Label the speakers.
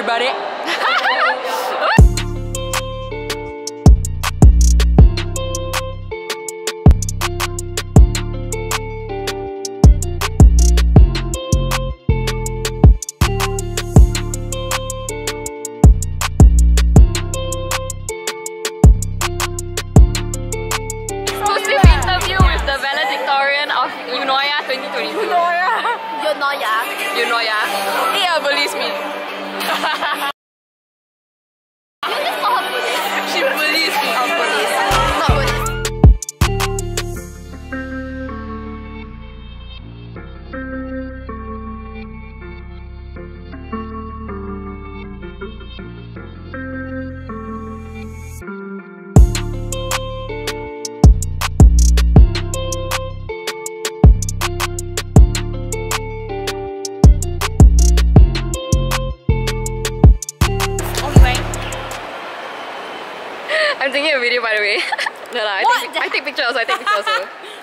Speaker 1: everybody.
Speaker 2: valedictorian of UNOYA 2022. UNOYA?
Speaker 3: UNOYA.
Speaker 2: UNOYA. Yeah, I'm thinking a video by the way. no, no, I take, I take pictures. I take pictures also.